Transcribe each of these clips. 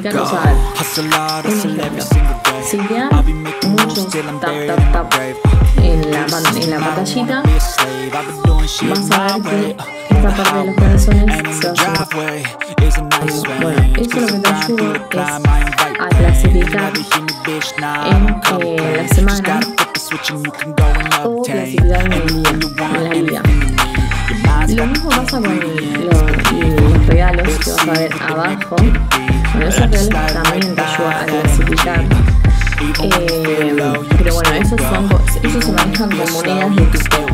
clasificar, o sea, un ejemplo. Dan muchos tap tap tap en la, en la pantallita, vas a ver que esta parte de los corazones se va a Bueno, eso lo que te ayuda es a clasificar en eh, la semana o clasificar en el día, en la liga. Lo mismo pasa con los, regalos que vas a ver abajo. Esos regalos también te ayudan a clasificar. Eh, pero bueno, esos, son, esos se manejan con monedas de TikTok.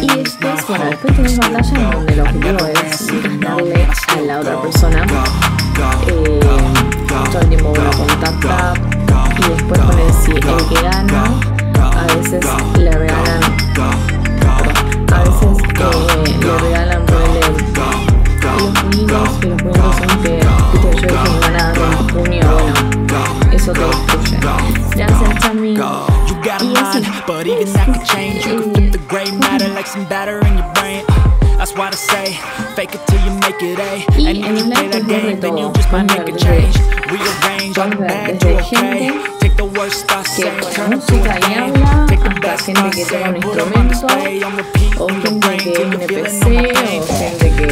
Y después, bueno, después tenés batalla en donde el objetivo es darle a la otra persona eh, todo el tiempo bueno, con tap tap y después poner si el que gana a veces le regalan a veces eh, le regalan ponerle los Y en una actitud de todo, vamos a hablar de Vamos a ver desde gente que con música y habla, hasta gente que toca un instrumento, o gente que es NPC, o gente que...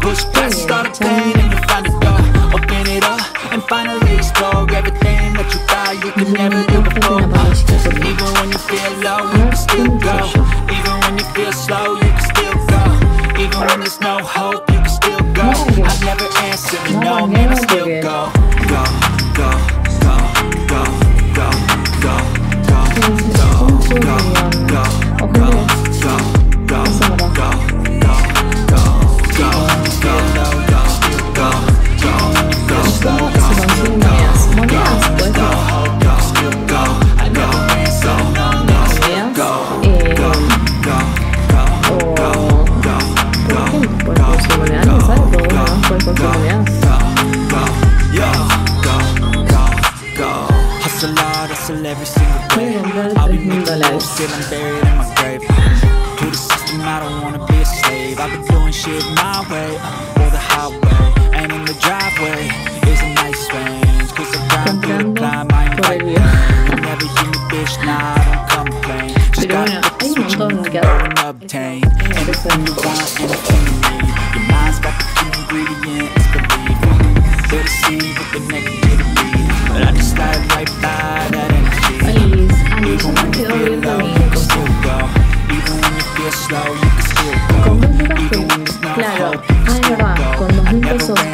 Puede estar Boogie. Till I'm buried in my grave. To the system, I don't wanna be a slave. I've been doing shit my way, or the highway And in the driveway. Is a nice range Cause I grind through the climb, I ain't fighting. You never hear me, bitch, nah, I don't complain. Just gotta put the switch and you go and obtain Anything you want, anything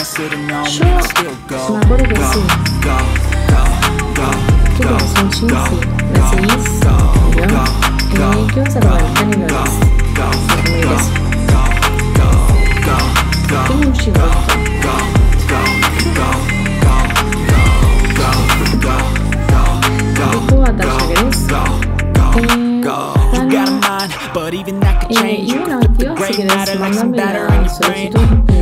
ran, sitting on me, I still go Go, go, go, go, go, go, go, ¿Me seguís? ¿No? Eh, ¿Qué vas a tomar? Dani lo ves. Déjame ir eso. Tengo un chico ¿Qué batalla querés? Eh, y bueno, activa si querés mandarme la solicitud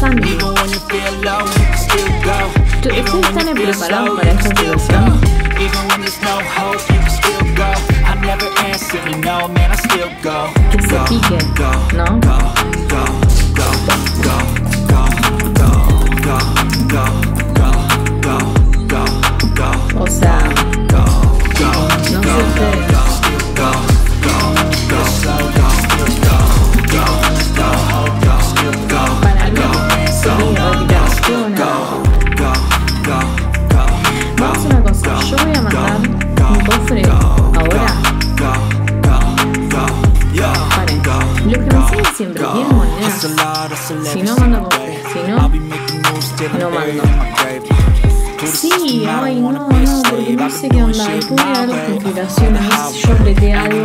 pasando. Tu estás en el preparado para esta situación. Que se pique, ¿no? O sea. Si no, mando cofre. Si no, no mando. Sí, ay, no, no, porque no sé qué onda. A ver las configuraciones. Yo apreté algo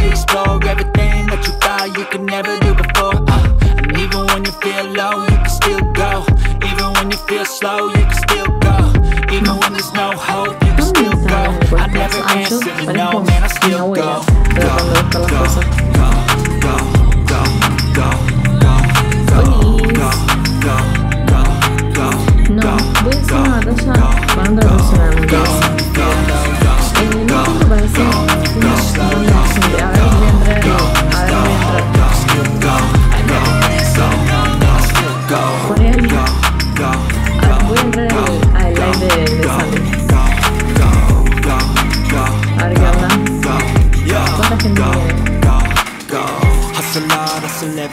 never do before. Uh, and even when you feel low, you can still go. Even when you feel slow, you can still go. Even when there's no hope, you go. I never answer parezco no, man, I still go. cosas. Go, go, go, go,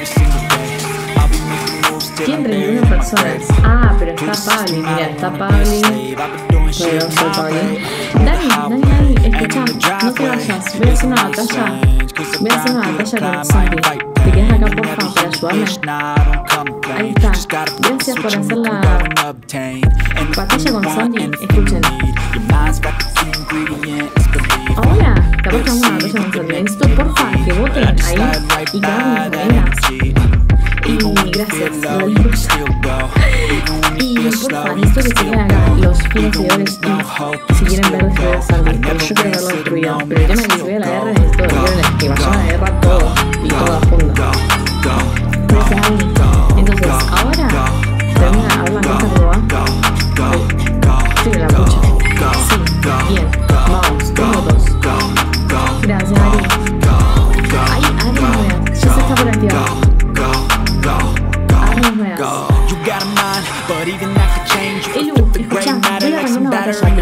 Single day. I'll be moves. Ah. Voy a hacer una batalla. Voy a hacer una batalla con. sigues acá, por favor, suave. Ahí está. Gracias por hacer la batalla con Sandy. Escuchen. Ahora, capaz que una batalla con Sandy. Necesito, porfa, que voten ahí y que hagan cada uno Y gracias, y porfa, necesito que sigan los financiadores y si quieren ver los videos Sandy. Pero yo quiero ver los tuyos. Pero yo me voy a la guerra de esto. Que vayan a la guerra grazie Maria. Arimia, ci sta capolavoro. A poner una batalla, pero es una batalla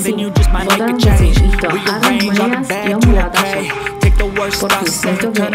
muy importante. No sé